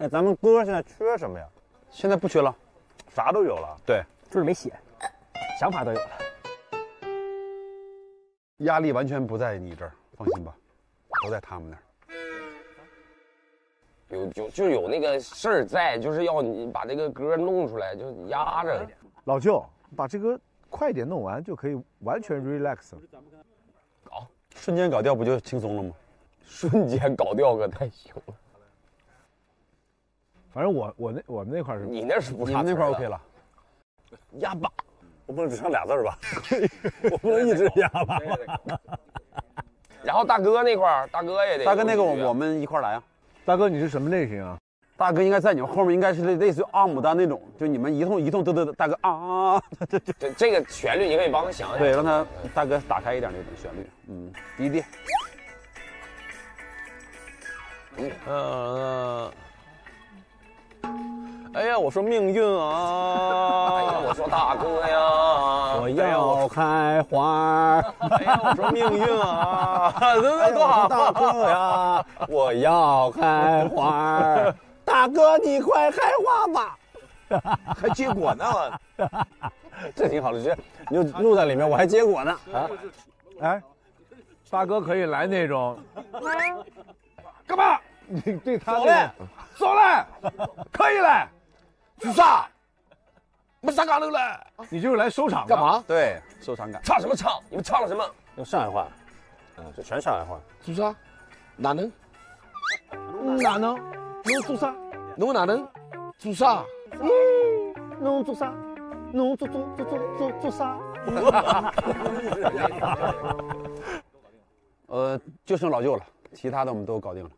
哎，咱们歌现在缺什么呀？现在不缺了，啥都有了。对，就是没写，想法都有了。压力完全不在你这儿，放心吧，都在他们那儿。有就就有那个事儿在，就是要你把这个歌弄出来，就压着。老舅，把这个快点弄完就可以完全 relax 了。搞，瞬间搞掉不就轻松了吗？瞬间搞掉可太行了。反正我我那我们那块是，你那是不你们那块 OK 了。哑巴，我不能只唱俩字儿吧？我不能一直哑巴。然后大哥那块儿，大哥也得。大哥那个我我们一块儿来啊。大哥你是什么类型啊？大哥应该在你们后面，应该是类类似于阿姆丹那种，就你们一通一通嘚嘚，大哥啊，这这这个旋律你可以帮他想想。对，让他大哥打开一点那种旋律，嗯，滴滴。嗯。哎呀，我说命运啊！哎呀，我说大哥呀，我要开花。哎呀，我说命运啊！多好，大哥呀，我要开花。大哥，你快开花吧！还结果呢？这挺好的，这你就录在里面，我还结果呢啊！哎，大哥可以来那种，干嘛？你对他走嘞，走嘞，可以嘞。做啥？没啥干头了。你就是来收场干嘛？对，收场感。唱什么唱？你们唱了什么？用上海话。嗯，这全上海话。做啥？哪能？哪能？侬做啥？侬哪能？做啥？侬做啥？侬做做做做做做啥？呃，就剩老舅了，其他的我们都搞定了。